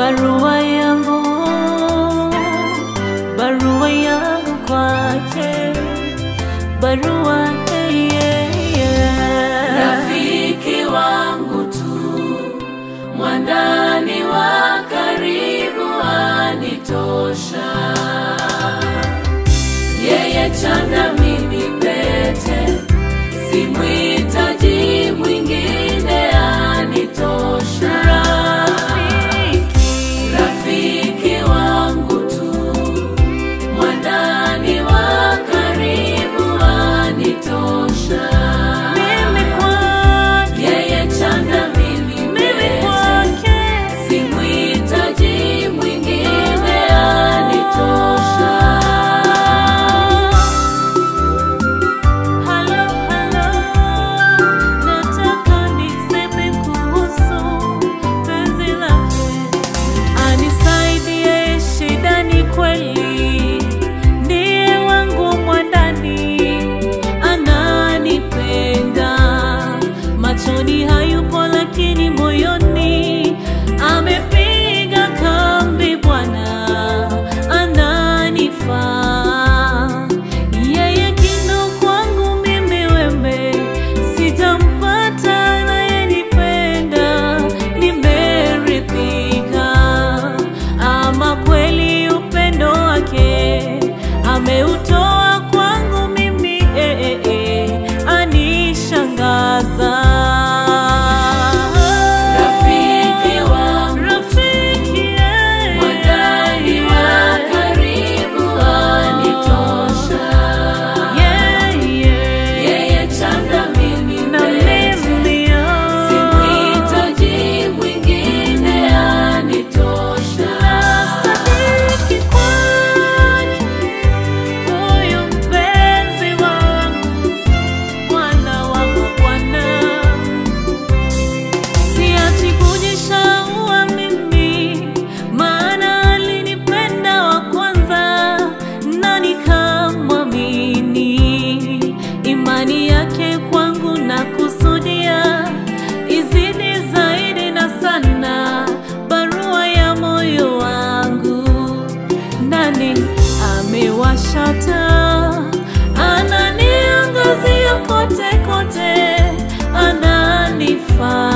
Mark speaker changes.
Speaker 1: barua yangu, barua yangu kwake, barua yeah.
Speaker 2: rafiki wangu tu, mwandani wa karibu anitosha, yeye chanda
Speaker 1: yake kwangu na kusudia. Izidi zaidi na sana barua ya moyo wangu. Nani amewasha taa, ananiangazia kote kote, ananifaa.